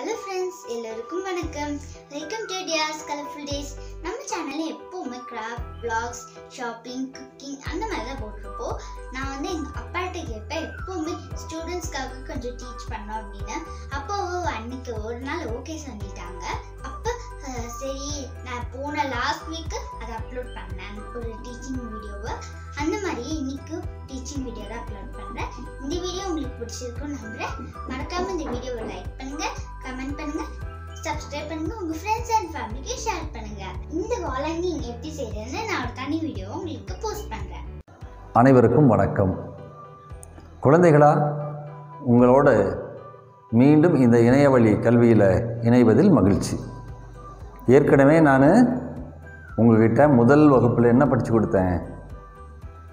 Hello friends எல்லோருக்கும் வணக்கம். Welcome to Tia's colourful days நம்ம சேனலில் எப்போவுமே கிராஃப்ட் பிளாக்ஸ் ஷாப்பிங் குக்கிங் அந்த மாதிரி தான் போட்டிருப்போம். நான் வந்து எங்கள் அப்பாட்ட கேட்பேன் எப்போவுமே ஸ்டூடெண்ட்ஸ்க்காக கொஞ்சம் டீச் பண்ணோம் அப்படின்னு. அப்போ அன்னைக்கு ஒரு நாள் ஓகே சொல்லிட்டாங்க. அப்போ சரி நான் போன லாஸ்ட் வீக்கு அதை அப்லோட் பண்ணேன். ஒரு டீச்சிங் வீடியோவை அந்த மாதிரி இன்னைக்கு டீச்சிங் வீடியோ தான் அப்லோட் பண்ணுறேன் இந்த வீடியோ உங்களுக்கு பிடிச்சிருக்கும்னு நம்புகிறேன் மறக்காம இந்த வீடியோவை லைக் பண்ணுங்க கமெண்ட் பண்ணுங்க சப்ஸ்கிரைப் பண்ணுங்க உங்க ஃப்ரெண்ட்ஸ் அண்ட் ஃபேமிலிக்கு ஷேர் பண்ணுங்க. இந்த வாலண்டிங் எப்படி செய்யறதுன்னு நான் ஒரு தனி வீடியோ உங்களுக்கு போஸ்ட் பண்ணுறேன் அனைவருக்கும் வணக்கம். குழந்தைகளா உங்களோடு மீண்டும் இந்த இணையவழி கல்வியில் இணைவதில் மகிழ்ச்சி. ஏற்கனவே நான் உங்கள்கிட்ட முதல் வகுப்பில் என்ன படித்து கொடுத்தேன்?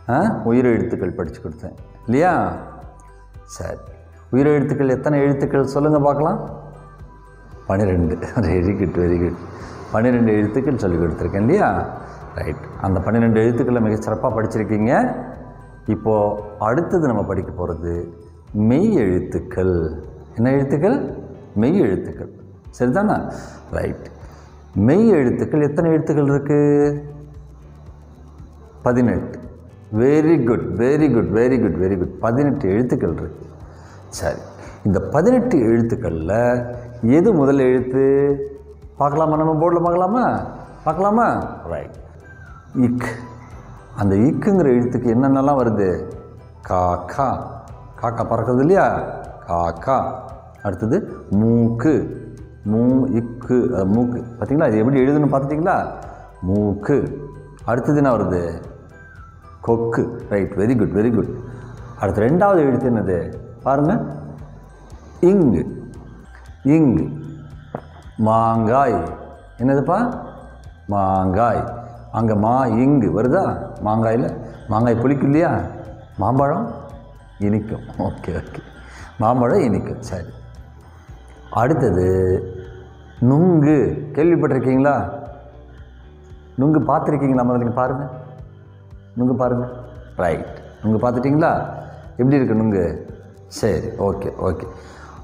ஆ? உயிர் எழுத்துக்கள் படித்து கொடுத்தேன். இல்லையா? சரி. உயிர் எழுத்துக்கள் எத்தனை எழுத்துக்கள் சொல்லுங்கள் பார்க்கலாம். பன்னிரெண்டு வெரி குட் வெரி குட் பன்னிரெண்டு எழுத்துக்கள் சொல்லி கொடுத்துருக்கேன் இல்லையா? ரைட் அந்த பன்னிரெண்டு எழுத்துக்களை மிக சிறப்பாக படிச்சிருக்கீங்க. இப்போது அடுத்தது நம்ம படிக்க போகிறது மெய் எழுத்துக்கள். என்ன எழுத்துக்கள்? மெய் எழுத்துக்கள். சரிதானா? ரைட் மெய் எழுத்துக்கள் எத்தனை எழுத்துக்கள் இருக்குது பதினெட்டு. Very good very good very good very good பதினெட்டு எழுத்துக்கள் இருக்கு. சரி இந்த பதினெட்டு எழுத்துக்களில் எது முதல் எழுத்து? பார்க்கலாமா? நம்ம போர்டில் பார்க்கலாமா? பார்க்கலாமா? ரைட் இக். அந்த இக்குங்கிற எழுத்துக்கு என்னென்னலாம் வருது? காக்கா. காக்கா பறக்கிறது இல்லையா? காக்கா. அடுத்தது மூக்கு. மூ இக்கு மூக்கு. பார்த்தீங்களா இது எப்படி எழுதுன்னு பார்த்துட்டிங்களா? மூக்கு. அடுத்தது என்ன வருது? கொக்கு. Right very good very good அடுத்து ரெண்டாவது எழுத்து என்னது? பாருங்கள் இங்கு. இங்கு. மாங்காய். என்னதுப்பா? மாங்காய். அங்கே மா இங்கு. வருதா? மாங்காயில். மாங்காய் புளிக்கும் இல்லையா மாம்பழம்? இனிக்கும். ஓகே ஓகே மாம்பழம் இனிக்கும். சரி. அடுத்தது நுங்கு. கேள்விப்பட்டிருக்கீங்களா? நுங்கு பார்த்துருக்கீங்களா? முதல்ல பாருங்கள் நுங்கு பாருங்கள் ரைட் நுங்கு பார்த்துட்டிங்களா? எப்படி இருக்குது நுங்கு? சரி ஓகே ஓகே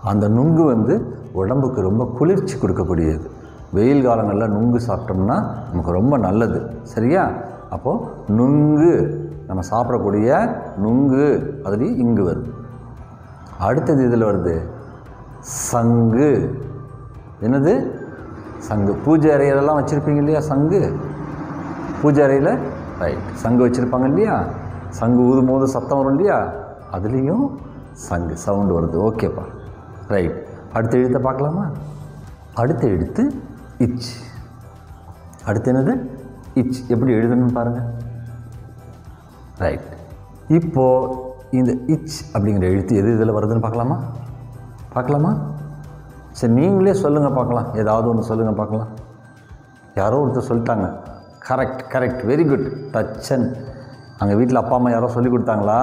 அந்த நுங்கு வந்து உடம்புக்கு ரொம்ப குளிர்ச்சி கொடுக்கக்கூடியது. வெயில் காலங்களில் நுங்கு சாப்பிட்டோம்னா நமக்கு ரொம்ப நல்லது. சரியா? அப்போது நுங்கு நம்ம சாப்பிடக்கூடிய நுங்கு அதுலேயும் இங்கு வருது அடுத்தது இதில் வருது? சங்கு. என்னது? சங்கு. பூஜை அறையிலலாம் வச்சுருப்பீங்க இல்லையா சங்கு? பூஜை அறையில்? ரைட் சங்கு வச்சுருப்பாங்க இல்லையா? சங்கு ஊதும் போது சத்தம் வரும் இல்லையா? அதுலேயும் சங்கு சவுண்டு வருது. ஓகேப்பா ரைட் அடுத்த எழுத்தை பார்க்கலாமா? அடுத்த எழுத்து இச் அடுத்து என்னது? இச் எப்படி எழுதணும்னு பாருங்கள் ரைட் இப்போது இந்த இச் அப்படிங்கிற எழுத்து எது இதில் வருதுன்னு பார்க்கலாமா? பார்க்கலாமா? சரி நீங்களே சொல்லுங்கள் பார்க்கலாம். ஏதாவது ஒன்று சொல்லுங்கள் பார்க்கலாம். யாரோ ஒருத்தர் சொல்லிட்டாங்க. கரெக்ட் கரெக்ட் வெரி குட் தச்சன். அங்கே வீட்டில் அப்பா அம்மா யாரோ சொல்லி கொடுத்தாங்களா?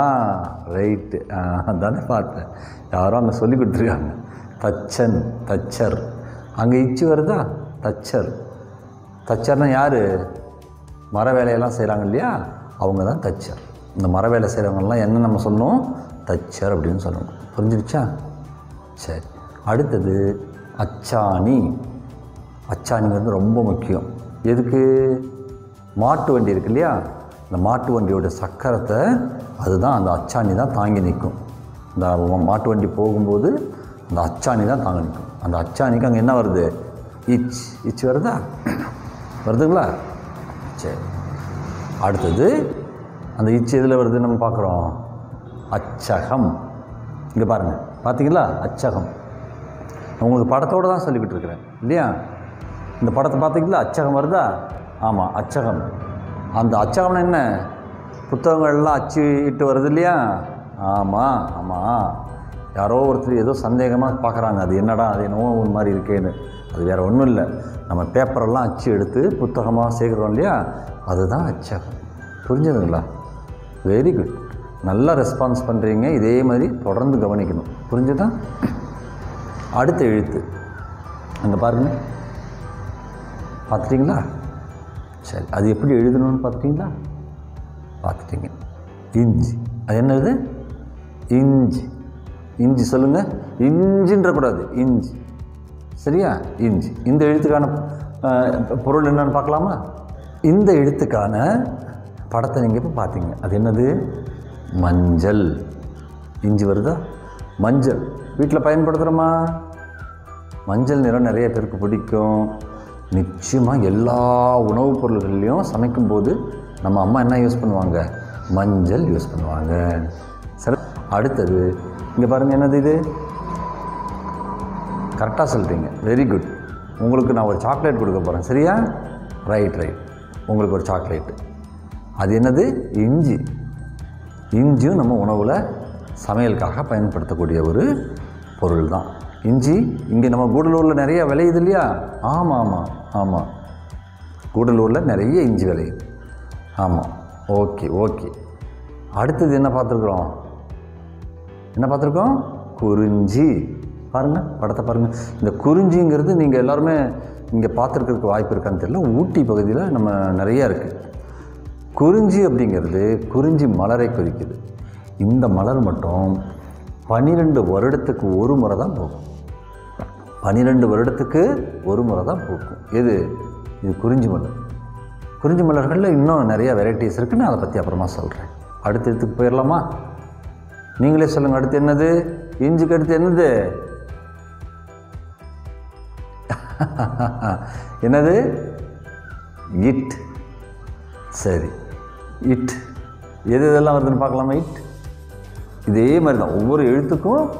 ரைட்டு அதானே பார்த்தேன். யாரோ அங்கே சொல்லி கொடுத்துருக்காங்க. தச்சன் தச்சர். அங்கே இச்சு வருதா? தச்சர். தச்சர்னா யார்? மர வேலையெல்லாம் செய்கிறாங்க இல்லையா? அவங்க தான் தச்சர். இந்த மர வேலை செய்கிறவங்கெல்லாம் என்ன நம்ம சொன்னோம்? தச்சர் அப்படின்னு சொல்லணும் புரிஞ்சிருச்சா சரி. அடுத்தது அச்சாணி. அச்சாணிங்கிறது ரொம்ப முக்கியம். எதுக்கு? மாட்டு வண்டி இருக்கு இல்லையா? இந்த மாட்டு வண்டியோட சக்கரத்தை அதுதான் அந்த அச்சாணி தான் தாங்கி நிற்கும். இந்த மாட்டு வண்டி போகும்போது அந்த அச்சாணி தான் தாங்கி நிற்கும். அந்த அச்சாணிக்கு அங்கே என்ன வருது? இச். இச் வருதா? வருதுங்களா? சரி. அடுத்தது அந்த இச்சு எதில் வருது நம்ம பார்க்குறோம். அச்சகம். இங்கே பாருங்கள் பார்த்தீங்களா? அச்சகம். உங்களுக்கு படத்தோடு தான் சொல்லிக்கிட்டு இருக்கிறேன். இல்லையா? இந்த படத்தை பார்த்தீங்களா? அச்சகம் வருதா? ஆமாம் அச்சகம். அந்த அச்சகம்னு என்ன? புத்தகங்கள்லாம் அச்சு இட்டு வருது இல்லையா? ஆமாம் ஆமாம் யாரோ ஒருத்தர் ஏதோ சந்தேகமாக பார்க்குறாங்க. அது என்னடா அது என்னவோ ஒரு மாதிரி இருக்கேன்னு. அது வேறு ஒன்றும் இல்லை. நம்ம பேப்பரெல்லாம் அச்சு எடுத்து புத்தகமாக சேர்க்குறோம் இல்லையா? அதுதான் அச்சகம். புரிஞ்சுதுங்களா? வெரி குட் நல்லா ரெஸ்பான்ஸ் பண்ணுறீங்க இதே மாதிரி தொடர்ந்து கவனிக்கணும். புரிஞ்சுதா? அடுத்த எழுத்து. அங்கே பாருங்கள் பார்த்துட்டிங்களா? சரி அது எப்படி எழுதணும்னு பார்த்துட்டிங்களா? பார்த்துட்டிங்க. இஞ்சி. அது என்னது? இஞ்சி. இஞ்சி சொல்லுங்கள் இஞ்சின்ற கூடாது இஞ்சி. சரியா? இஞ்சி. இந்த எழுத்துக்கான பொருள் என்னன்னு பார்க்கலாமா? இந்த எழுத்துக்கான படத்தை நீங்கள் இப்போ பார்த்தீங்க. அது என்னது? மஞ்சள். இஞ்சி வருதா? மஞ்சள். வீட்டில் பயன்படுத்துகிறோமா? மஞ்சள் நிறம் நிறைய பேருக்கு பிடிக்கும். நிச்சயமாக எல்லா உணவுப் பொருள்கள்லையும் சமைக்கும்போது நம்ம அம்மா என்ன யூஸ் பண்ணுவாங்க? மஞ்சள் யூஸ் பண்ணுவாங்க. சரி அடுத்தது இங்கே பாருங்கள் என்னது இது? கரெக்டாக சொல்கிறீங்க வெரி குட் உங்களுக்கு நான் ஒரு சாக்லேட் கொடுக்க போகிறேன் சரியா? ரைட் ரைட் உங்களுக்கு ஒரு சாக்லேட்டு அது என்னது? இஞ்சி. இஞ்சியும் நம்ம உணவில் சமையலுக்காக பயன்படுத்தக்கூடிய ஒரு பொருள் தான் இஞ்சி இங்கே நம்ம கூடலூரில் நிறைய விளையுது இல்லையா? ஆமாம் ஆமாம் ஆமாம் கூடலூரில் நிறைய இஞ்சி விளையுது. ஆமாம் ஓகே ஓகே. அடுத்தது என்ன பார்த்துருக்குறோம்? என்ன பார்த்துருக்கோம்? குறிஞ்சி. பாருங்கள் படத்தை பாருங்கள் இந்த குறிஞ்சிங்கிறது நீங்கள் எல்லாருமே இங்கே பார்த்துருக்கிறதுக்கு வாய்ப்பு இருக்கான்னு தெரியல. ஊட்டி பகுதியில் நம்ம நிறையா இருக்குது குறிஞ்சி அப்படிங்கிறது குறிஞ்சி மலரை குறிக்குது. இந்த மலர் மட்டும் பன்னிரெண்டு வருடத்துக்கு ஒரு முறை தான் போகும் பன்னிரெண்டு வருடத்துக்கு ஒரு முறை தான் பூக்கும். எது? இது குறிஞ்சி மலர். குறிஞ்சி மலர்களில் இன்னும் நிறைய வெரைட்டிஸ் இருக்குது நான் அதை பற்றி அப்புறமா சொல்கிறேன் அடுத்த இடத்துக்கு போயிடலாமா? நீங்களே சொல்லுங்கள் அடுத்து என்னது? இஞ்சிக்கு அடுத்து என்னது? என்னது? இட். சரி இட். எது இதெல்லாம் வருதுன்னு பார்க்கலாமா இட்? இதே மாதிரி தான் ஒவ்வொரு எழுத்துக்கும்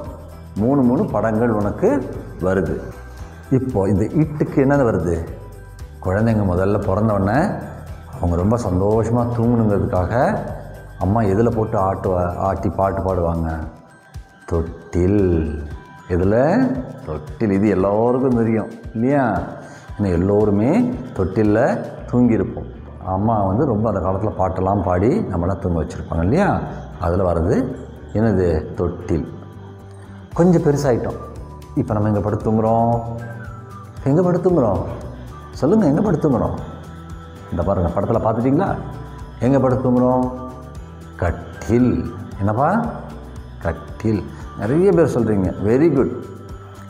மூணு மூணு படங்கள் உனக்கு வருது. இப்போ இந்த இட்டுக்கு என்னது வருது? குழந்தைங்க முதல்ல பிறந்தவுடனே அவங்க ரொம்ப சந்தோஷமாக தூங்கணுங்கிறதுக்காக அம்மா எதில் போட்டு ஆட்டு ஆட்டி பாட்டு பாடுவாங்க? தொட்டில். இதில் தொட்டில். இது எல்லோருக்கும் தெரியும் இல்லையா? ஏன்னா எல்லோருமே தொட்டிலில் தூங்கியிருப்போம். அம்மா வந்து ரொம்ப அந்த காலத்தில் பாட்டெல்லாம் பாடி நம்மளாம் தூங்க வச்சுருப்பாங்க இல்லையா? அதில் வர்றது என்னது தொட்டில். கொஞ்சம் பெருசாகிட்டோம் இப்போ நம்ம எங்கே படுத்துங்கிறோம்? எங்கே படுத்துங்கிறோம்? சொல்லுங்கள் எங்கே படுத்துங்கிறோம்? இந்த பாருங்கள் படத்தில் பார்த்துட்டிங்களா? எங்கே படுத்துங்கிறோம்? கட்டில். என்னப்பா? கட்டில். நிறைய பேர் சொல்கிறீங்க வெரி குட்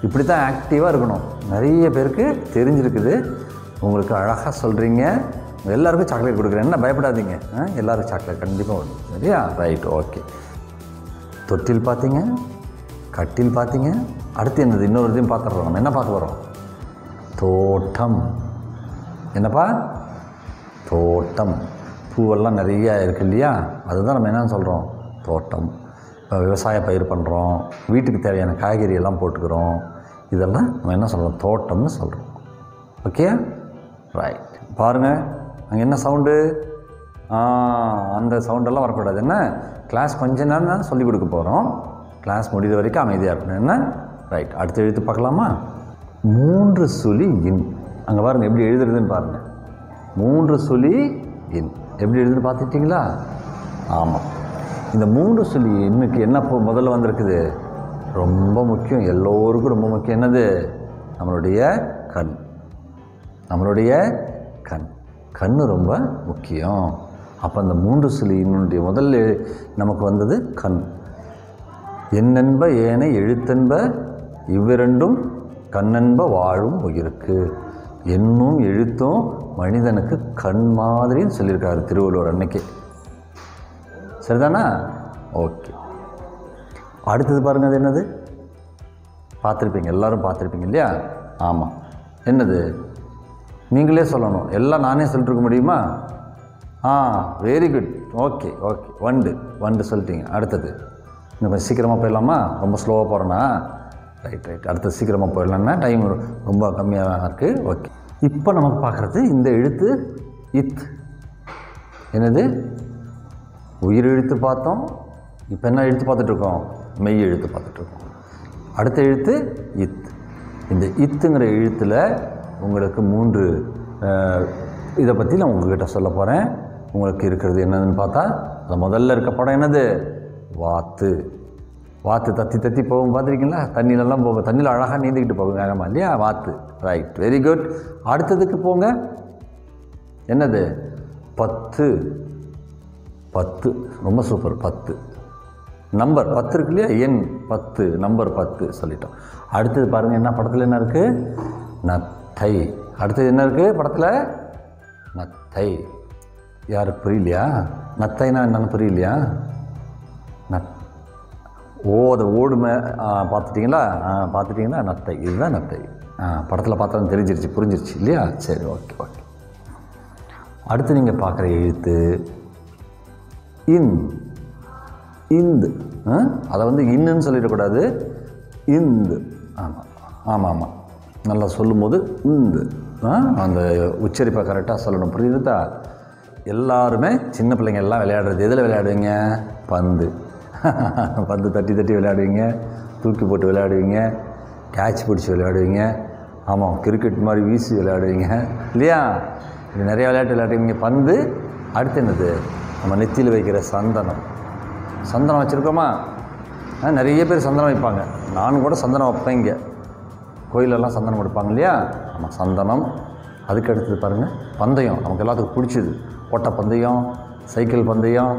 இப்படி தான் ஆக்டிவாக இருக்கணும். நிறைய பேருக்கு தெரிஞ்சிருக்குது. உங்களுக்கு அழகாக சொல்கிறீங்க எல்லாருக்கும் சாக்லேட் கொடுக்குறேன். என்ன பயப்படாதீங்க. ஆ? எல்லாருக்கும் சாக்லேட் கண்டிப்பாக வரும் சரியா? ரைட் ஓகே தொட்டில் பார்த்தீங்க? கட்டில் பார்த்தீங்க? அடுத்து என்னது? இன்னொரு இதையும் பார்த்துடுறோம். நம்ம என்ன பார்க்க போகிறோம் தோட்டம். என்னப்பா? தோட்டம். பூவெல்லாம் நிறைய இருக்குது இல்லையா? அதுதான் நம்ம என்னன்னு சொல்கிறோம் தோட்டம். இப்போ விவசாய பயிர் பண்ணுறோம் வீட்டுக்கு தேவையான காய்கறி எல்லாம் போட்டுக்கிறோம். இதெல்லாம் நம்ம என்ன சொல்கிறோம் தோட்டம்னு சொல்கிறோம் ஓகே? ரைட் பாருங்கள் அங்கே என்ன சவுண்டு அந்த சவுண்டெல்லாம் வரக்கூடாது. என்ன? கிளாஸ் கொஞ்ச நேரம் தான் சொல்லிக் கொடுக்க போகிறோம் கிளாஸ் முடிந்த வரைக்கும் அமைதியாக இருக்கணும்னா என்ன? ரைட் அடுத்த எழுத்து பார்க்கலாமா? மூன்று சுழி இன். அங்கே பாருங்கள் எப்படி எழுதுறதுன்னு பாருங்கள் மூன்று சுழி இன். எப்படி எழுதுன்னு பார்த்துட்டிங்களா? ஆமாம் இந்த மூன்று சுழி இன்னுக்கு என்ன முதல்ல வந்திருக்குது? ரொம்ப முக்கியம். எல்லோருக்கும் ரொம்ப முக்கியம். என்னது? நம்மளுடைய கண். நம்மளுடைய கண். கண் ரொம்ப முக்கியம். அப்போ அந்த மூன்று சிலையினுடைய முதல் நமக்கு வந்தது கண். என்னென்ப ஏனை எழுத்தென்ப இவ்விரண்டும் கண்ணென்ப வாழும் உயிருக்கு. என்னும் எழுத்தும் மனிதனுக்கு கண் மாதிரின்னு சொல்லியிருக்காரு திருவள்ளுவர் அன்னைக்கு. சரிதானா? ஓகே. அடுத்தது பாருங்கள் அது என்னது? பார்த்துருப்பீங்க எல்லோரும் பார்த்துருப்பீங்க இல்லையா? ஆமாம் என்னது? நீங்களே சொல்லணும். எல்லாம் நானே சொல்லிட்டுருக்க முடியுமா? ஆ வெரி குட் ஓகே ஓகே வண்டு வண்டு சொல்லிட்டீங்க. அடுத்தது. இன்னும் கொஞ்சம் சீக்கிரமாக போயிடலாமா? ரொம்ப ஸ்லோவாக போகிறேன்னா ரைட் ரைட் அடுத்தது சீக்கிரமாக போயிடலான்னா டைம் ரொம்ப கம்மியாக இருக்குது ஓகே இப்போ நமக்கு பார்க்குறது இந்த எழுத்து இத் என்னது? உயிர் எழுத்து பார்த்தோம். இப்போ என்ன எழுத்து பார்த்துட்ருக்கோம் மெய் எழுத்து பார்த்துட்டு இருக்கோம். அடுத்த எழுத்து இத் இந்த இத்துங்கிற எழுத்தில் உங்களுக்கு மூன்று இதை பற்றி நான் உங்கள்கிட்ட சொல்ல போகிறேன் உங்களுக்கு இருக்கிறது என்னதுன்னு பார்த்தா அது முதல்ல இருக்க படம் என்னது? வாத்து. வாத்து தத்தி தத்தி போகும் பார்த்துருக்கீங்களா? தண்ணியிலலாம் போகும். தண்ணியில் அழகாக நீந்திக்கிட்டு போகும் வேகமாக இல்லையா? வாத்து. ரைட் வெரி குட் அடுத்ததுக்கு போங்க. என்னது? பத்து. பத்து. ரொம்ப சூப்பர் பத்து. நம்பர் பத்து இருக்கு இல்லையா? எண் பத்து நம்பர் பத்து சொல்லிட்டோம். அடுத்தது பாருங்கள் என்ன படத்தில் என்ன இருக்குது நத்தை. அடுத்தது என்ன இருக்குது படத்தில்? நத்தை. யார் புரியலையா? நத்தைனா என்னன்னு புரியலையா? நத் ஓ அது ஓடுமை பார்த்துட்டிங்களா? பார்த்துட்டிங்களா? நத்தை. இதுதான் நத்தை. ஆ படத்தில் பார்த்தாலும் தெரிஞ்சிருச்சு புரிஞ்சிருச்சு இல்லையா? சரி ஓகே ஓகே. அடுத்து நீங்கள் பார்க்குற எழுத்து இன். இந்து. ஆ? அதை வந்து இன்னுன்னு சொல்லிடக்கூடாது. இந்து. ஆமாம் ஆமாம் ஆமாம் நல்லா சொல்லும்போது இந்து ஆ? அந்த உச்சரிப்பை கரெக்டாக சொல்லணும். புரியுதா? எல்லாருமே சின்ன பிள்ளைங்க எல்லாம் விளையாடுறது. எதில் விளையாடுவீங்க? பந்து. பந்து தட்டி தட்டி விளையாடுவீங்க. தூக்கி போட்டு விளையாடுவீங்க. கேட்ச் பிடிச்சி விளையாடுவீங்க. ஆமாம் கிரிக்கெட் மாதிரி வீசி விளையாடுவீங்க. இல்லையா? இது நிறைய விளையாட்டு விளையாடுவீங்க. பந்து அடுத்து என்னது? நம்ம நெத்தியில் வைக்கிற சந்தனம். சந்தனம் வச்சுருக்கோமா? ஆ, நிறைய பேர் சந்தனம் வைப்பாங்க. நானும் கூட சந்தனம் வைப்பேன் இங்கே. கோயிலெல்லாம் சந்தனம் கொடுப்பாங்க இல்லையா? ஆமாம் சந்தனம். அதுக்கு அடுத்தது பாருங்கள் பந்தயம். நமக்கு எல்லாத்துக்கும் பிடிச்சது. ஓட்ட பந்தயம் சைக்கிள் பந்தயம்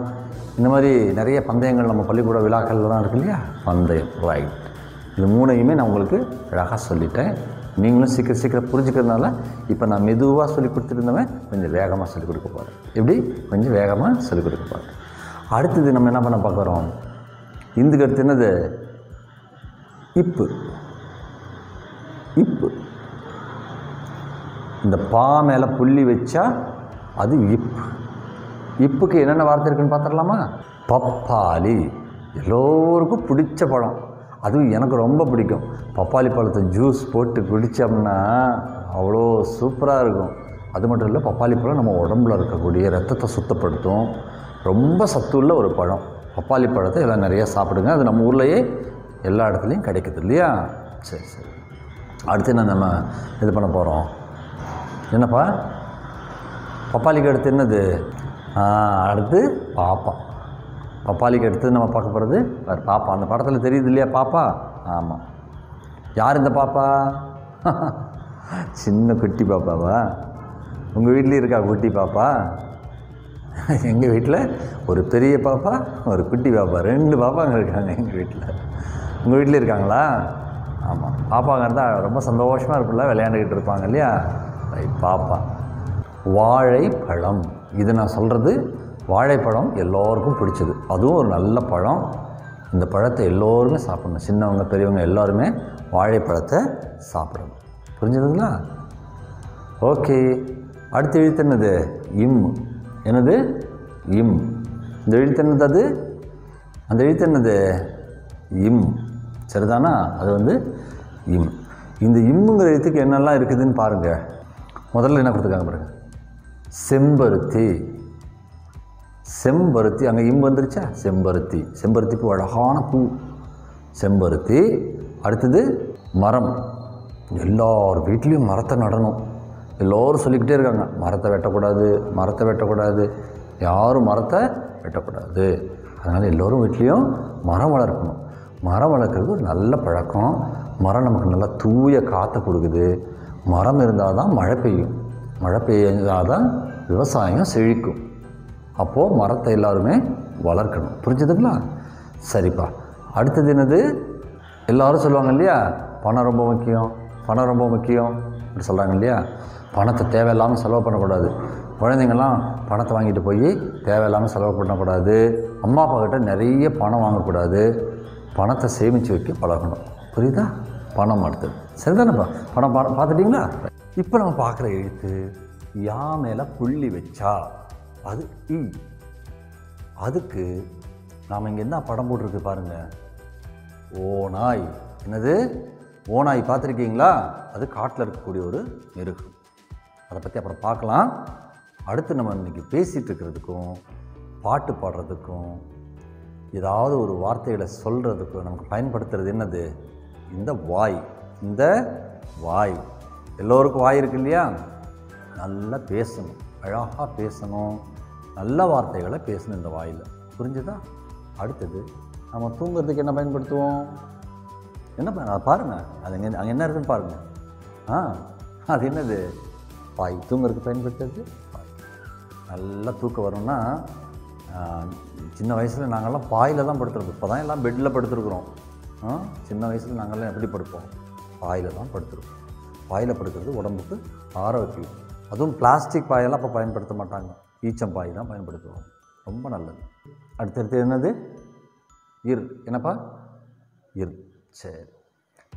இந்த மாதிரி நிறைய பந்தயங்கள் நம்ம பள்ளிக்கூட விழாக்கள்லாம் இருக்கு இல்லையா? பந்தயம் ரைட் இது மூணையுமே நான் உங்களுக்கு அழகாக சொல்லிட்டேன். நீங்களும் சீக்கிரம் சீக்கிரம் புரிஞ்சுக்கிறதுனால இப்போ நான் மெதுவாக சொல்லி கொடுத்துருந்தவன் கொஞ்சம் வேகமாக சொல்லிக் கொடுக்க போகிறேன் எப்படி? கொஞ்சம் வேகமாக சொல்லிக் கொடுக்க போகிறேன் அடுத்தது நம்ம என்ன பண்ண பார்க்குறோம்? இந்துக்கு அடுத்து என்னது? இப்பு. இப்பு. இந்த பா மேலே புள்ளி வச்சா அது இப். இப்புக்கு என்னென்ன வார்த்தை இருக்குன்னு பார்த்துடலாமா? பப்பாளி. எல்லோருக்கும் பிடிச்ச பழம். அதுவும் எனக்கு ரொம்ப பிடிக்கும். பப்பாளி பழத்தை ஜூஸ் போட்டு குடித்தோம்னா அவ்வளோ சூப்பராக இருக்கும். அது மட்டும் இல்லை பப்பாளி பழம் நம்ம உடம்புல இருக்கக்கூடிய ரத்தத்தை சுத்தப்படுத்தும். ரொம்ப சத்துள்ள ஒரு பழம். பப்பாளி பழத்தை எல்லாம் நிறைய சாப்பிடுங்க. அது நம்ம ஊர்லேயே எல்லா இடத்துலையும் கிடைக்குது இல்லையா? சரி சரி. அடுத்து என்ன நம்ம இது பண்ண போகிறோம் என்னப்பா? பப்பாளிக்கு அடுத்து என்னது? அடுத்து பாப்பா. பப்பாளிக்கு அடுத்து நம்ம பார்க்க போகிறது வேறு பாப்பா. அந்த படத்தில் தெரியுது இல்லையா பாப்பா? ஆமாம் யார் இந்த பாப்பா? சின்ன குட்டி பாப்பாவா? உங்கள் வீட்லேயும் இருக்கா குட்டி பாப்பா? எங்கள் வீட்டில் ஒரு பெரிய பாப்பா ஒரு குட்டி பாப்பா. ரெண்டு பாப்பாங்க இருக்காங்க எங்கள் வீட்டில் உங்கள் வீட்டில் இருக்காங்களா? ஆமாம் பாப்பாங்க இருந்தால் ரொம்ப சந்தோஷமாக இருக்கும்ல விளையாண்டுக்கிட்டு இருப்பாங்க இல்லையா? ரைட் பாப்பா. வாழைப்பழம். இது நான் சொல்கிறது வாழைப்பழம் எல்லோருக்கும் பிடிச்சது. அதுவும் ஒரு நல்ல பழம். இந்த பழத்தை எல்லோருமே சாப்பிடணும். சின்னவங்க பெரியவங்க எல்லாருமே வாழைப்பழத்தை சாப்பிடணும். புரிஞ்சுதுங்களா? ஓகே. அடுத்த எழுத்து என்னது? இம். என்னது? இம். இந்த எழுத்து என்னது அது? அந்த எழுத்து என்னது? இம். சரிதானா? அது வந்து இம். இந்த இம்முங்கிற எழுத்துக்கு என்னெல்லாம் இருக்குதுன்னு பாருங்கள் முதல்ல என்ன கொடுத்துருக்காங்க பாருங்கள் செம்பருத்தி. செம்பருத்தி அங்கே இம் வந்துருச்சா? செம்பருத்தி. செம்பருத்தி பூ அழகான பூ. செம்பருத்தி அடுத்தது மரம். எல்லார் வீட்லேயும் மரத்தை நடணும். எல்லோரும் சொல்லிக்கிட்டே இருக்காங்க மரத்தை வெட்டக்கூடாது மரத்தை வெட்டக்கூடாது. யாரும் மரத்தை வெட்டக்கூடாது. அதனால் எல்லோரும் வீட்லேயும் மரம் வளர்க்கணும். மரம் வளர்க்குறது ஒரு நல்ல பழக்கம். மரம் நமக்கு நல்லா தூய காற்றை கொடுக்குது. மரம் இருந்தால் தான் மழை பெய்யும். மழை பெய்ஞ்சால் தான் விவசாயம் செழிக்கும். அப்போது மரத்தை எல்லாருமே வளர்க்கணும். புரிஞ்சுதுங்களா? சரிப்பா. அடுத்தது என்னது? எல்லாரும் சொல்லுவாங்க இல்லையா? பணம் ரொம்ப முக்கியம் பணம் ரொம்ப முக்கியம் அப்படி சொல்கிறாங்க இல்லையா? பணத்தை தேவையில்லாமல் செலவு பண்ணக்கூடாது. குழந்தைங்கள்லாம் பணத்தை வாங்கிட்டு போய் தேவையில்லாமல் செலவு பண்ணக்கூடாது. அம்மா அப்பா கிட்ட நிறைய பணம் வாங்கக்கூடாது. பணத்தை சேமித்து வைக்க பழகணும். புரியுதா? பணம் அடுத்தது. சரிதானப்பா? பணம் பா பார்த்துட்டிங்களா? இப்போ நம்ம பார்க்குற எழுத்து யா மேலே புள்ளி வச்சா அது இ அதுக்கு நாம் இங்கே என்ன படம் போட்டிருக்கு பாருங்கள் ஓநாய் என்னது? ஓநாய் பார்த்துருக்கீங்களா? அது காட்டில் இருக்கக்கூடிய ஒரு மிருகம். அதை பற்றி அப்புறம் பார்க்கலாம். அடுத்து நம்ம இன்றைக்கி பேசிகிட்டு இருக்கிறதுக்கும் பாட்டு பாடுறதுக்கும் ஏதாவது ஒரு வார்த்தைகளை சொல்கிறதுக்கும் நமக்கு பயன்படுத்துறது என்னது? இந்த வாய். இந்த வாய். எல்லோருக்கும் வாய் இருக்கு இல்லையா? நல்லா பேசணும். அழகாக பேசணும். நல்ல வார்த்தைகளை பேசணும் இந்த வாயில். புரிஞ்சுதா? அடுத்தது நம்ம தூங்குறதுக்கு என்ன பயன்படுத்துவோம்? என்ன அதை பாருங்கள் அது எங்கே அங்கே என்ன இருக்குன்னு பாருங்கள் ஆ அது என்னது? பாய் தூங்குறதுக்கு பயன்படுத்துறது? பாய் நல்லா தூக்கம் வரும்னா சின்ன வயசில் நாங்கள்லாம் பாயில் தான் படுத்துருப்போம். இப்போ தான் எல்லாம் பெட்டில் படுத்துருக்குறோம். ஆ, சின்ன வயசில் நாங்கள்லாம் எப்படி படுப்போம்? பாயில் தான் படுத்துருப்போம். பாயில் படுக்கிறது உடம்புக்கு ஆரோக்கியம். அதுவும் பிளாஸ்டிக் பாயெல்லாம் அப்போ பயன்படுத்த மாட்டாங்க. ஈச்சம் பாய் தான் பயன்படுத்துவோம் ரொம்ப நல்லது. அடுத்தடுத்து என்னது? இர். என்னப்பா? இர். சரி.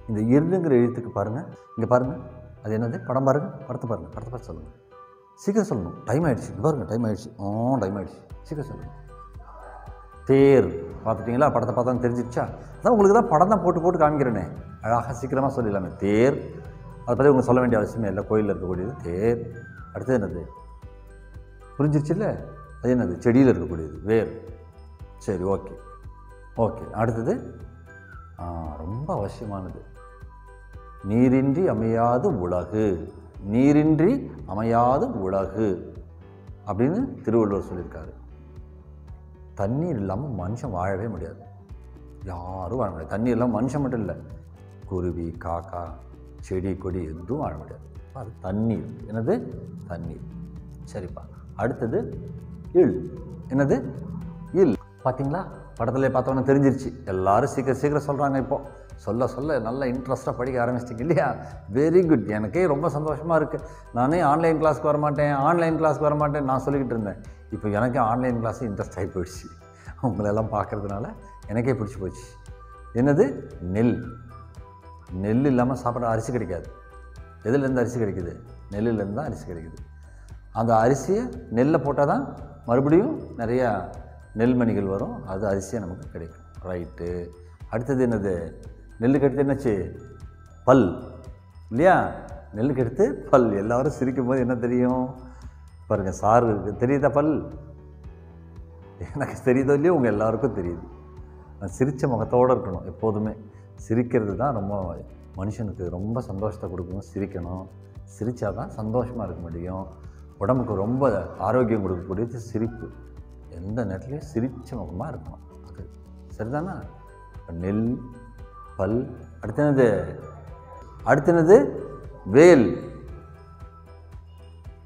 இந்த இருங்கிற எழுத்துக்கு பாருங்கள் இங்கே பாருங்கள் அது என்னது? படம் பாருங்கள் படத்தை பாருங்கள் படத்தை பார்த்து சொல்லுங்கள் சீக்கிரம் சொல்லணும். டைம் ஆகிடுச்சு இங்கே பாருங்கள் டைம் ஆகிடுச்சு ஆ டைம் ஆகிடுச்சு சீக்கிரம் சொல்லுங்கள் தேர். பார்த்துட்டிங்களா? படத்தை பார்த்தா தெரிஞ்சிடுச்சா அதான் உங்களுக்கு தான் படம் தான் போட்டு போட்டு காமிக்கிறேனே அழகாக சீக்கிரமாக சொல்லிடலாமே. தேர். அதை பற்றி உங்களுக்கு சொல்ல வேண்டிய அவசியமே இல்லை. கோயிலில் இருக்கக்கூடியது தேர். அடுத்தது என்னது? புரிஞ்சிருச்சுல்ல? அது என்னது? செடியில் இருக்கக்கூடியது வேர். சரி ஓகே. ஓகே அடுத்தது? ரொம்ப அவசியமானது. நீரின்றி அமையாது உலகு. நீரின்றி அமையாது உலகு. அப்படின்னு திருவள்ளுவர் சொல்லியிருக்காரு. தண்ணீர் இல்லாமல் மனுஷன் வாழவே முடியாது. யாரும் வாழ முடியாது. தண்ணீர் இல்லாமல் மனுஷன் மட்டும் இல்லை. குருவி காக்கா செடி கொடி எதுவும் வாழ முடியாது. அது தண்ணீர். என்னது? தண்ணீர். சரிப்பா. அடுத்தது இல். என்னது? இல். பார்த்தீங்களா படத்துல பார்த்தோன்னே தெரிஞ்சிருச்சு. எல்லாரும் சீக்கிரம் சீக்கிரம் சொல்கிறாங்க இப்போ. சொல்ல சொல்ல நல்லா இன்ட்ரெஸ்ட்டாக படிக்க ஆரம்பிச்சிட்டிங்க இல்லையா? வெரி குட் எனக்கே ரொம்ப சந்தோஷமாக இருக்குது நானே ஆன்லைன் கிளாஸ்க்கு வர மாட்டேன் ஆன்லைன் கிளாஸ்க்கு வர மாட்டேன் நான் சொல்லிக்கிட்டு இருந்தேன். இப்போ எனக்கே ஆன்லைன் கிளாஸ் இன்ட்ரெஸ்ட் ஆகி போயிடுச்சு. உங்களெல்லாம் பார்க்கறதுனால எனக்கே பிடிச்சி போச்சு. என்னது? நெல். நெல் இல்லாமல் சாப்பிட அரிசி கிடைக்காது. எதுலேருந்து அரிசி கிடைக்குது? நெல்லுலேருந்து தான் அரிசி கிடைக்குது. அந்த அரிசியை நெல்லை போட்டால் தான் மறுபடியும் நிறையா நெல்மணிகள் வரும். அது அரிசியாக நமக்கு கிடைக்கும். ரைட்டு. அடுத்தது என்னது? நெல்லுக்கு அடுத்து என்னாச்சு? பல். இல்லையா? நெல்லுக்கு அடுத்து பல். எல்லாரும் சிரிக்கும் போது என்ன தெரியும்? பாருங்கள் சாரு தெரியுதா பல்? எனக்கு தெரியுதோ இல்லையோ உங்கள் எல்லாருக்கும் தெரியுது. நான் சிரித்த முகத்தோடு இருக்கணும் எப்போதுமே. சிரிக்கிறது தான் ரொம்ப மனுஷனுக்கு ரொம்ப சந்தோஷத்தை கொடுக்கும். சிரிக்கணும். சிரித்தா தான் சந்தோஷமாக இருக்க முடியும். உடம்புக்கு ரொம்ப ஆரோக்கியம் கொடுக்கக்கூடியது சிரிப்பு. எந்த நேரத்துலையும் சிரித்த முகமாக இருக்கணும். அது சரிதானா? நெல் பல் அடுத்தனது அடுத்தனது வேல்.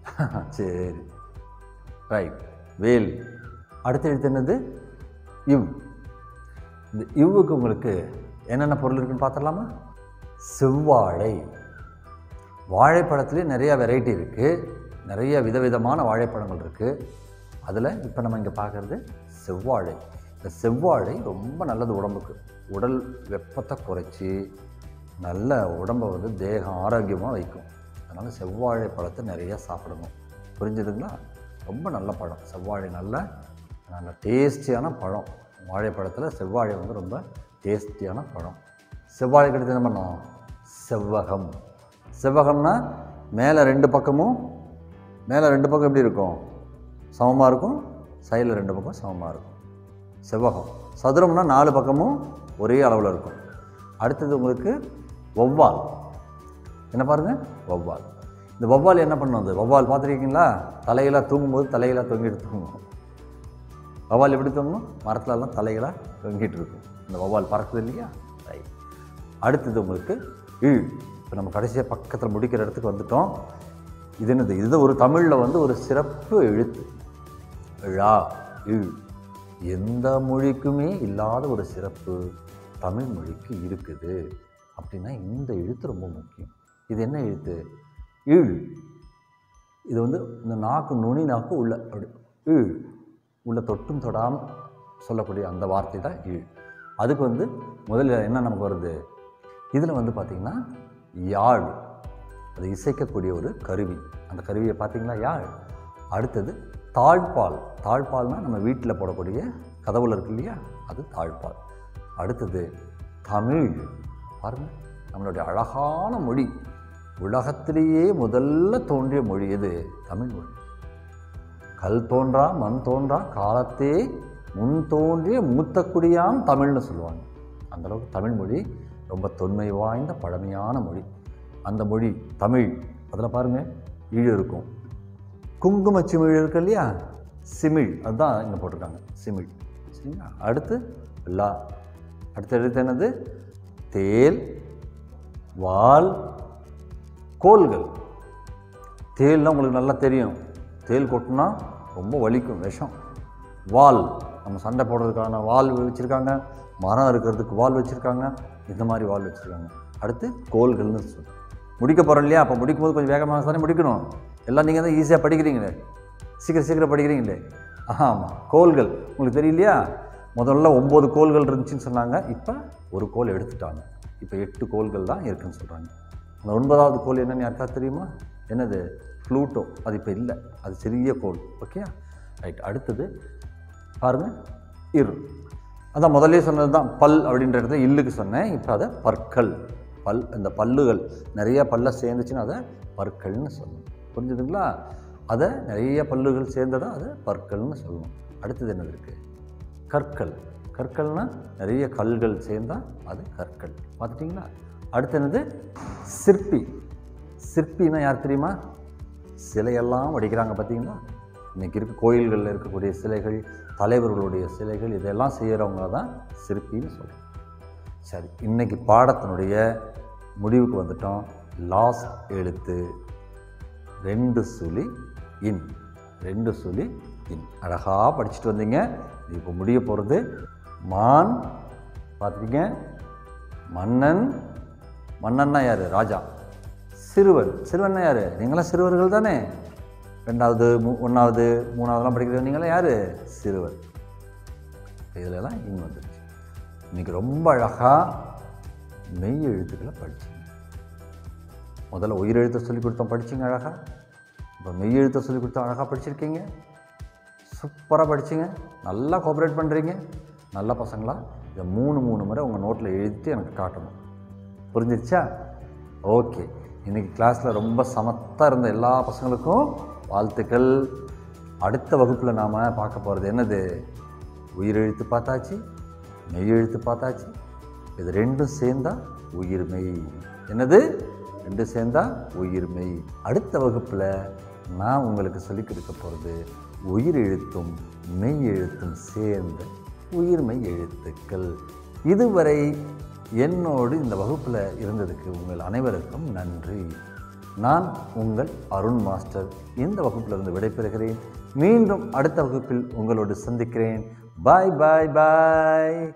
சரி. ரைட் வேல். அடுத்த எழுத்து என்னது? இவ். இந்த இவ்வுக்கு உங்களுக்கு என்னென்ன பொருள் இருக்குன்னு பார்த்துடலாமா? செவ்வாழை. வாழைப்பழத்துலேயே நிறையா வெரைட்டி இருக்குது நிறைய விதவிதமான வாழைப்பழங்கள் இருக்குது அதில் இப்போ நம்ம இங்கே பார்க்குறது செவ்வாழை. இந்த செவ்வாழை ரொம்ப நல்லது உடம்புக்கு. உடல் வெப்பத்தை குறைச்சி நல்ல உடம்பை வந்து தேகம் ஆரோக்கியமாக வைக்கும். அதனால் செவ்வாழை பழத்தை நிறையா சாப்பிடணும். புரிஞ்சுதுங்களா? ரொம்ப நல்ல பழம். செவ்வாழை நல்ல நல்ல டேஸ்டியான பழம். வாழைப்பழத்தில் செவ்வாழை வந்து ரொம்ப டேஸ்டியான பழம். செவ்வாழை கிடைத்து என்ன பண்ணோம் செவ்வகம். செவ்வகம்னா மேலே ரெண்டு பக்கமும் மேலே ரெண்டு பக்கம் எப்படி இருக்கும்? சமமாக இருக்கும். சைடில் ரெண்டு பக்கம் சமமாக இருக்கும். செவ்வகம். சதுரம்னா நாலு பக்கமும் ஒரே அளவில் இருக்கும். அடுத்தது உங்களுக்கு வௌவால். என்ன பாருங்க? வௌவால். இந்த வௌவால் என்ன பண்ணும் அது? வௌவால் பார்த்துருக்கீங்களா? தலையெல்லாம் தூங்கும்போது தலையெல்லாம் தொங்கிட்டு தூங்கும் வௌவால் எப்படி தூங்கணும்? மரத்துலலாம் தலையெல்லாம் தொங்கிட்டு இருக்கும். இந்த வௌவால் பறக்குது இல்லையா? ரைட் அடுத்தது உங்களுக்கு ஈழ் இப்போ நம்ம கடைசியாக பக்கத்தில் முடிக்கிற இடத்துக்கு வந்துட்டோம். இது என்னது? இது ஒரு தமிழில் வந்து ஒரு சிறப்பு எழுத்து. ழா ஈழ் எந்த மொழிக்குமே இல்லாத ஒரு சிறப்பு தமிழ் மொழிக்கு இருக்குது. அப்படின்னா இந்த எழுத்து ரொம்ப முக்கியம். இது என்ன எழுத்து? ஈழ். இது வந்து இந்த நாக்கு நுனி நாக்கு உள்ள அப்படி ஈழ். உள்ள தொட்டும் தொடாமல் சொல்லக்கூடிய அந்த வார்த்தை தான் ஈழ். அதுக்கு வந்து முதல்ல என்ன நமக்கு வருது? இதில் வந்து பார்த்திங்கன்னா யாழ். அது இசைக்கக்கூடிய ஒரு கருவி. அந்த கருவியை பார்த்திங்களா யாழ்? அடுத்தது தாழ்பால். தாழ்பால்னால் நம்ம வீட்டில் போடக்கூடிய கதவுல இருக்கு இல்லையா அது தாழ்பால். அடுத்தது தமிழ். பாருங்கள் நம்மளுடைய அழகான மொழி. உலகத்திலேயே முதல்ல தோன்றிய மொழி எது? தமிழ் மொழி. கல் தோன்றா மண் தோன்றா காலத்தே முன் தோன்றிய மூத்த குடியாம் தமிழ்னு சொல்லுவாங்க. அந்தளவுக்கு தமிழ்மொழி தமிழ் மொழி ரொம்ப தொன்மை வாய்ந்த பழமையான மொழி. அந்த மொழி தமிழ். அதில் பாருங்கள் ஈழு இருக்கும். குங்கும சிமிழ் இருக்கு இல்லையா? சிமிழ். அதுதான் இங்கே போட்டிருக்காங்க. சிமிழ். சரிங்களா? அடுத்து லா. அடுத்து எழுத்து என்னது? தேல் வால் கோல்கள். தேல்லாம் உங்களுக்கு நல்லா தெரியும். தேல் கொட்டினா ரொம்ப வலிக்கும் விஷம். வால். நம்ம சண்டை போடுறதுக்கான வால் வச்சுருக்காங்க மரம் இருக்கிறதுக்கு வால் வச்சுருக்காங்க இந்த மாதிரி வால் வச்சுருக்காங்க. அடுத்து கோல்கள்னு சொல்லு முடிக்க போகிறோம் இல்லையா? அப்போ முடிக்கும் போது கொஞ்சம் வேகமாக தானே முடிக்கணும்? எல்லாம் நீங்கள் தான் ஈஸியாக படிக்கிறீங்களே? சீக்கிரம் சீக்கிரம் படிக்கிறீங்களே? ஆமாம் கோல்கள் உங்களுக்கு தெரியலையா? முதல்ல ஒம்பது கோல்கள் இருந்துச்சுன்னு சொன்னாங்க. இப்போ ஒரு கோல் எடுத்துட்டாங்க. இப்போ எட்டு கோல்கள் தான் இருக்குன்னு சொல்கிறாங்க அந்த ஒன்பதாவது கோல் என்னென்னு யாருக்கா தெரியுமா? என்னது? ப்ளூட்டோ. அது இப்போ இல்லை. அது சிறிய கோல் ஓகே ரைட் அடுத்தது பாருங்கள் இரு. அதான் முதல்ல சொன்னது தான் பல் அப்படின்ற இடத்துல இல்லுக்கு சொன்னேன். இப்போ அதை பற்கள். பல் இந்த பல்லுகள். நிறைய பல்ல சேர்ந்துச்சுன்னா அதை பற்கள்னு சொல்லணும். புரிஞ்சுதுங்களா? அதை நிறைய பல்லுகள் சேர்ந்ததாக அதை பற்கள்னு சொல்லணும். அடுத்தது என்னது இருக்குது கற்கள். கற்கள்னால் நிறைய கல்கள் சேர்ந்தால் அது கற்கள். பார்த்துட்டிங்களா? அடுத்து என்னது? சிற்பி. சிற்பின்னா யார் தெரியுமா? சிலையெல்லாம் வடிக்கிறாங்க பார்த்தீங்களா இன்றைக்கி இருக்க கோயில்களில் இருக்கக்கூடிய சிலைகள் தலைவர்களுடைய சிலைகள் இதெல்லாம் செய்கிறவங்க தான் சிற்பின்னு சொல்கிறோம் சரி இன்றைக்கி பாடத்தினுடைய முடிவுக்கு வந்துட்டோம். லாஸ்ட் எழுத்து ரெண்டு சுழி இன் ரெண்டு சுழி இன். அழகாக படிச்சுட்டு வந்தீங்க. இப்போ முடிய போகிறது மான் பார்த்துட்டீங்க மன்னன் மன்னன்னா யார்? ராஜா. சிறுவன். சிறுவன்னா யார்? நீங்களாம் சிறுவர்கள் தானே? ரெண்டாவது மூ ஒன்றாவது மூணாவதுலாம் படிக்கிறது நீங்களாம் யார்? சிறுவர். இதிலெல்லாம் இங்கே வந்துடுச்சு இன்றைக்கி ரொம்ப அழகாக மெய் எழுத்துக்களை படித்தீங்க முதல்ல உயிரெழுத்தை சொல்லி கொடுத்தோம் படிச்சீங்க அழகாக இப்போ மெய் எழுத்தை சொல்லி கொடுத்தோம் அழகாக படிச்சிருக்கீங்க. சூப்பராக படிச்சிங்க. நல்லா கோஆப்ரேட் பண்ணுறீங்க நல்ல பசங்களா? இதை மூணு மூணு முறை உங்கள் நோட்டில் எழுதி எனக்கு காட்டணும். புரிஞ்சிருச்சா? ஓகே. இன்றைக்கி கிளாஸில் ரொம்ப சமத்தாக இருந்த எல்லா பசங்களுக்கும் வாழ்த்துக்கள். அடுத்த வகுப்பில் நாம் பார்க்க போகிறது என்னது? உயிரெழுத்து பார்த்தாச்சு மெய் எழுத்து பார்த்தாச்சு. இது ரெண்டும் சேர்ந்தா உயிர்மெய் என்னது? ரெண்டும் சேர்ந்தா உயிர்மெய் அடுத்த வகுப்பில் நான் உங்களுக்கு சொல்லிக் கொடுக்க போகிறது உயிர் எழுத்தும் மெய் எழுத்தும் சேர்ந்த உயிர்மை எழுத்துக்கள். இதுவரை என்னோடு இந்த வகுப்பில் இருந்ததுக்கு உங்கள் அனைவருக்கும் நன்றி. நான் உங்கள் அருண் மாஸ்டர். இந்த வகுப்பிலிருந்து விடைபெறுகிறேன். மீண்டும் அடுத்த வகுப்பில் உங்களோடு சந்திக்கிறேன். பாய் பாய் பாய்